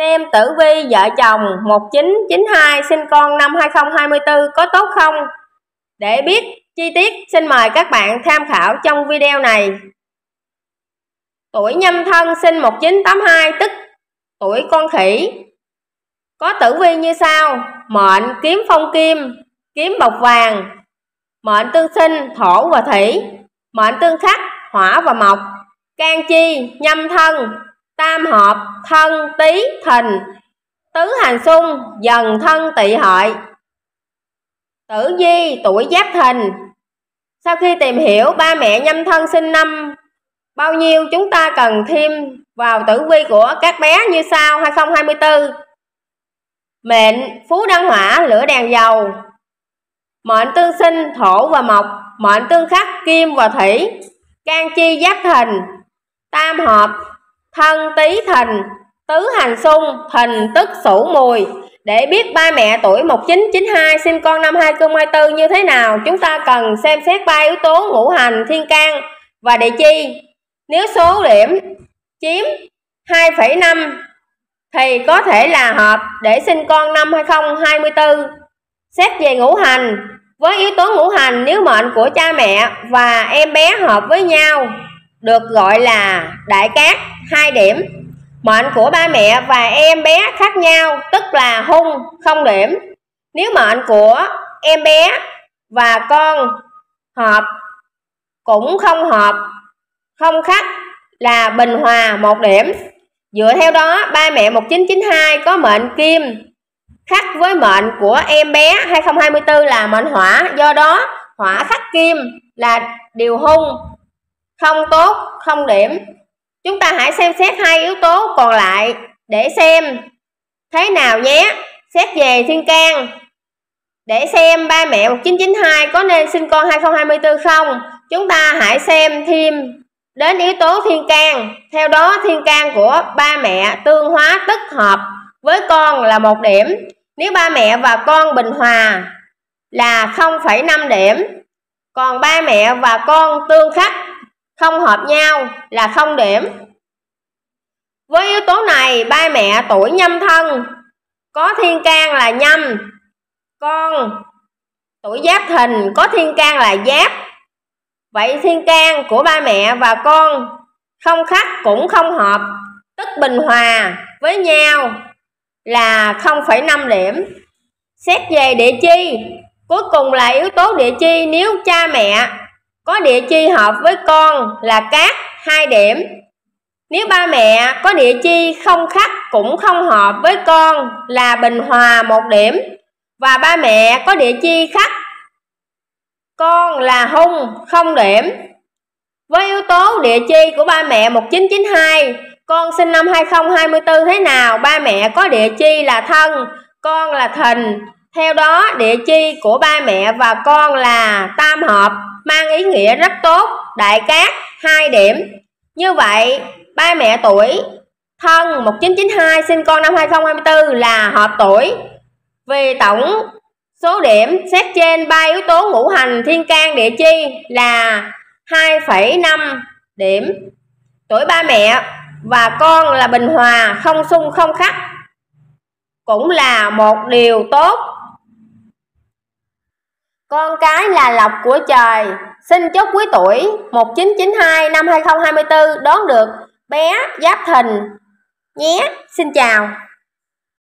Xem tử vi vợ chồng 1992 sinh con năm 2024 có tốt không? Để biết chi tiết xin mời các bạn tham khảo trong video này. Tuổi nhâm thân sinh 1982 tức tuổi con khỉ. Có tử vi như sau: Mệnh kiếm phong kim, kiếm bọc vàng. Mệnh tương sinh thổ và thủy, mệnh tương khắc hỏa và mộc. Can chi nhâm thân, tam hợp thân tý thìn tứ hành xung dần thân tỵ hợi tử di tuổi giáp thìn sau khi tìm hiểu ba mẹ nhâm thân sinh năm, bao nhiêu chúng ta cần thêm vào tử vi của các bé như sau 2024 mệnh, phú đăng hỏa, lửa đèn dầu. Mệnh tương sinh, thổ và mộc. Mệnh tương khắc, kim và thủy. Can chi giáp thìn tam hợp thân tý thìn tứ hành xung thìn tức sửu mùi. Để biết ba mẹ tuổi 1992 sinh con năm 2024 như thế nào chúng ta cần xem xét ba yếu tố ngũ hành thiên can. Và địa chi? Nếu số điểm chiếm 2,5 thì có thể là hợp. Để sinh con năm 2024 xét về ngũ hành. Với yếu tố ngũ hành nếu mệnh của cha mẹ và em bé hợp với nhau được gọi là đại cát, hai điểm. Mệnh của ba mẹ và em bé khác nhau, tức là hung, không điểm. Nếu mệnh của em bé và con hợp cũng không hợp, không khắc là bình hòa một điểm. Dựa theo đó, ba mẹ 1992 có mệnh kim khắc với mệnh của em bé 2024 là mệnh hỏa. Do đó, hỏa khắc kim là điều hung không tốt không điểm. Chúng ta hãy xem xét hai yếu tố còn lại để xem. Thế nào nhé? Xét về thiên can. Để xem ba mẹ 1992 có nên sinh con 2024 không chúng ta hãy xem thêm đến yếu tố thiên can. Theo đó thiên can của ba mẹ tương hóa tức hợp với con là một điểm. Nếu ba mẹ và con bình hòa là 0,5 điểm còn ba mẹ và con tương khắc không hợp nhau là không điểm. Với yếu tố này ba mẹ tuổi nhâm thân. Có thiên can là nhâm con tuổi giáp thìn có thiên can là giáp. Vậy thiên can của ba mẹ và con không khắc cũng không hợp tức bình hòa với nhau là 0,5 điểm. Xét về địa chi cuối cùng là yếu tố địa chi. Nếu cha mẹ có địa chi hợp với con là cát, hai điểm. Nếu ba mẹ có địa chi không khắc cũng không hợp với con là bình hòa một điểm. Và ba mẹ có địa chi khắc con là hung không điểm. Với yếu tố địa chi của ba mẹ 1992 con sinh năm 2024 thế nào? Ba mẹ có địa chi là thân, con là thìn theo đó địa chi của ba mẹ và con là tam hợp mang ý nghĩa rất tốt đại cát hai điểm. Như vậy ba mẹ tuổi thân 1992 sinh con năm 2024 là hợp tuổi. Vì tổng số điểm xét trên ba yếu tố ngũ hành thiên can địa chi là 2,5 điểm. Tuổi ba mẹ và con là bình hòa không xung không khắc cũng là một điều tốt con cái là lộc của trời xin chúc quý tuổi 1992 năm 2024 đón được bé Giáp Thìn nhé. Xin chào.